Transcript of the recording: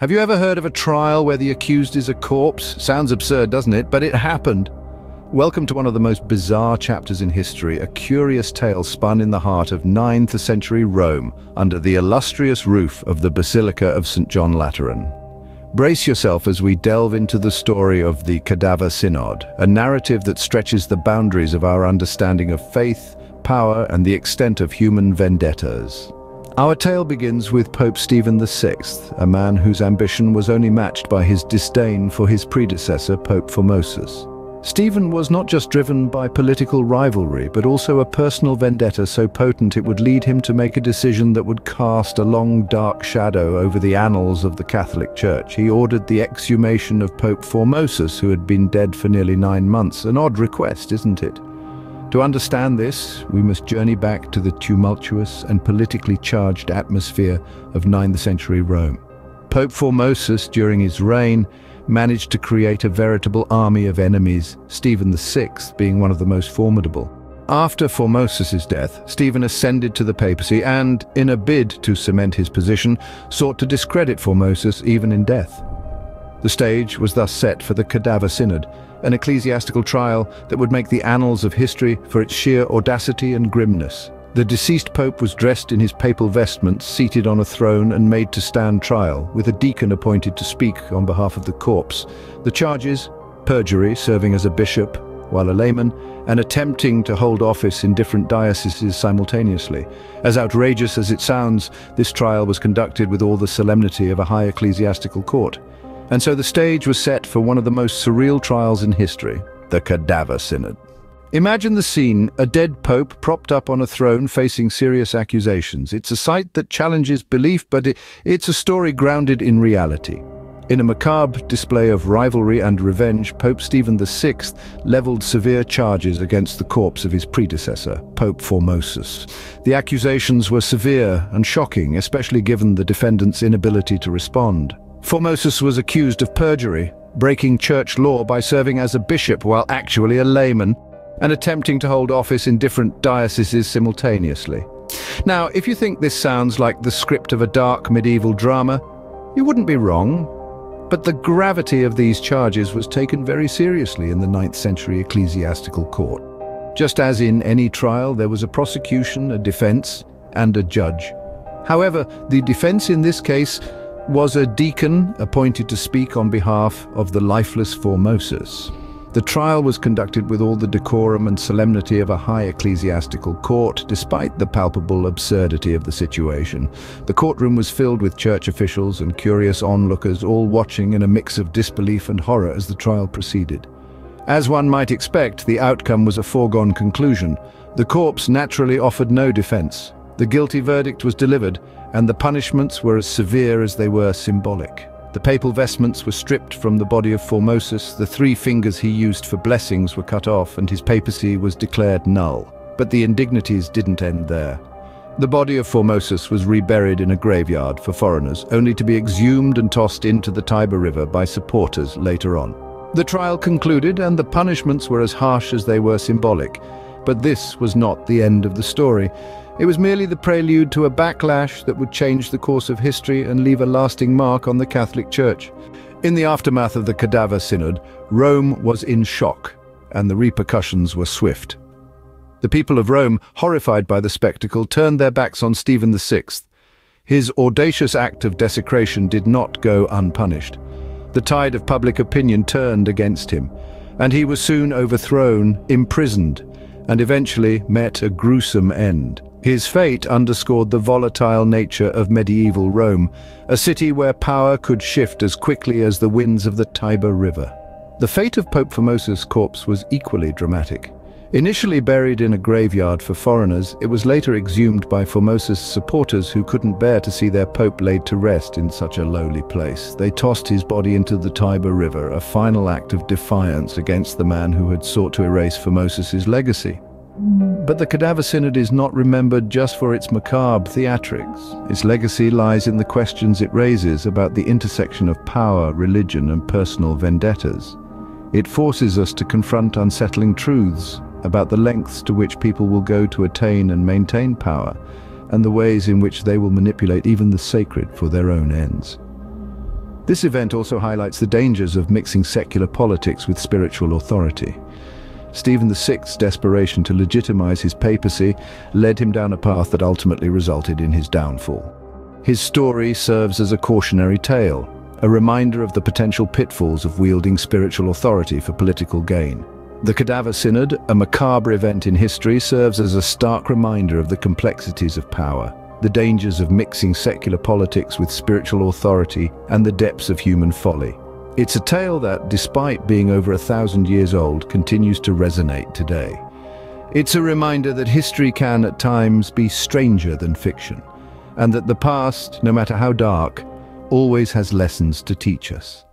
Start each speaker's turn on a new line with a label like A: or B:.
A: Have you ever heard of a trial where the accused is a corpse? Sounds absurd, doesn't it? But it happened. Welcome to one of the most bizarre chapters in history, a curious tale spun in the heart of 9th century Rome under the illustrious roof of the Basilica of St. John Lateran. Brace yourself as we delve into the story of the Cadaver Synod, a narrative that stretches the boundaries of our understanding of faith, power and the extent of human vendettas. Our tale begins with Pope Stephen VI, a man whose ambition was only matched by his disdain for his predecessor, Pope Formosus. Stephen was not just driven by political rivalry, but also a personal vendetta so potent it would lead him to make a decision that would cast a long dark shadow over the annals of the Catholic Church. He ordered the exhumation of Pope Formosus, who had been dead for nearly nine months. An odd request, isn't it? To understand this, we must journey back to the tumultuous and politically charged atmosphere of 9th century Rome. Pope Formosus, during his reign, managed to create a veritable army of enemies, Stephen VI being one of the most formidable. After Formosus's death, Stephen ascended to the papacy and, in a bid to cement his position, sought to discredit Formosus even in death. The stage was thus set for the Cadaver Synod, an ecclesiastical trial that would make the annals of history for its sheer audacity and grimness. The deceased pope was dressed in his papal vestments, seated on a throne and made to stand trial, with a deacon appointed to speak on behalf of the corpse. The charges, perjury, serving as a bishop, while a layman, and attempting to hold office in different dioceses simultaneously. As outrageous as it sounds, this trial was conducted with all the solemnity of a high ecclesiastical court. And so the stage was set for one of the most surreal trials in history, the Cadaver Synod. Imagine the scene, a dead pope propped up on a throne facing serious accusations. It's a sight that challenges belief, but it, it's a story grounded in reality. In a macabre display of rivalry and revenge, Pope Stephen VI leveled severe charges against the corpse of his predecessor, Pope Formosus. The accusations were severe and shocking, especially given the defendant's inability to respond. Formosus was accused of perjury, breaking church law by serving as a bishop while actually a layman, and attempting to hold office in different dioceses simultaneously. Now, if you think this sounds like the script of a dark medieval drama, you wouldn't be wrong. But the gravity of these charges was taken very seriously in the 9th century ecclesiastical court. Just as in any trial, there was a prosecution, a defense, and a judge. However, the defense in this case was a deacon appointed to speak on behalf of the lifeless Formosus. The trial was conducted with all the decorum and solemnity of a high ecclesiastical court, despite the palpable absurdity of the situation. The courtroom was filled with church officials and curious onlookers, all watching in a mix of disbelief and horror as the trial proceeded. As one might expect, the outcome was a foregone conclusion. The corpse naturally offered no defense. The guilty verdict was delivered, and the punishments were as severe as they were symbolic. The papal vestments were stripped from the body of Formosus, the three fingers he used for blessings were cut off, and his papacy was declared null. But the indignities didn't end there. The body of Formosus was reburied in a graveyard for foreigners, only to be exhumed and tossed into the Tiber River by supporters later on. The trial concluded, and the punishments were as harsh as they were symbolic. But this was not the end of the story. It was merely the prelude to a backlash that would change the course of history and leave a lasting mark on the Catholic Church. In the aftermath of the Cadaver Synod, Rome was in shock, and the repercussions were swift. The people of Rome, horrified by the spectacle, turned their backs on Stephen VI. His audacious act of desecration did not go unpunished. The tide of public opinion turned against him, and he was soon overthrown, imprisoned, and eventually met a gruesome end. His fate underscored the volatile nature of medieval Rome, a city where power could shift as quickly as the winds of the Tiber River. The fate of Pope Formosus' corpse was equally dramatic. Initially buried in a graveyard for foreigners, it was later exhumed by Formosus' supporters who couldn't bear to see their pope laid to rest in such a lowly place. They tossed his body into the Tiber River, a final act of defiance against the man who had sought to erase Formosus' legacy. But the Cadaver Synod is not remembered just for its macabre theatrics. Its legacy lies in the questions it raises about the intersection of power, religion and personal vendettas. It forces us to confront unsettling truths about the lengths to which people will go to attain and maintain power, and the ways in which they will manipulate even the sacred for their own ends. This event also highlights the dangers of mixing secular politics with spiritual authority. Stephen VI's desperation to legitimize his papacy led him down a path that ultimately resulted in his downfall. His story serves as a cautionary tale, a reminder of the potential pitfalls of wielding spiritual authority for political gain. The Cadaver Synod, a macabre event in history, serves as a stark reminder of the complexities of power, the dangers of mixing secular politics with spiritual authority, and the depths of human folly. It's a tale that, despite being over a thousand years old, continues to resonate today. It's a reminder that history can, at times, be stranger than fiction, and that the past, no matter how dark, always has lessons to teach us.